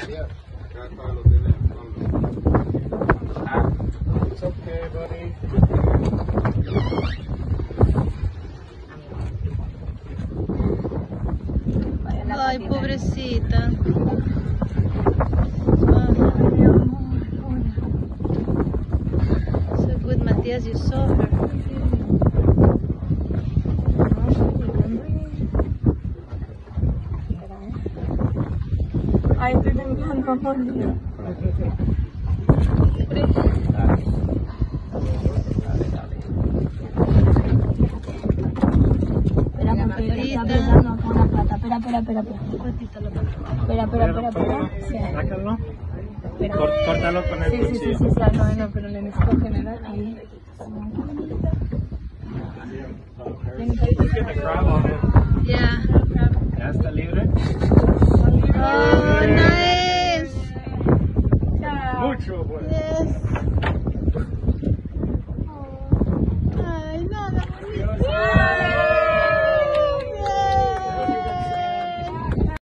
It's okay, buddy. Pobrecita. So good, Matías, you saw her. Ay, estoy temblando, por Dios. Espera. Espera, espera, espera, espera. Espera, espera, espera, espera. Sí, Sácalo. espera. Cor- Córtalo con el Sí, sí, sí, cuchillo. sí, sí, no, no, pero le necesito generar ahí. Yeah. ¿Ya está libre? Mucho, bueno. Yes.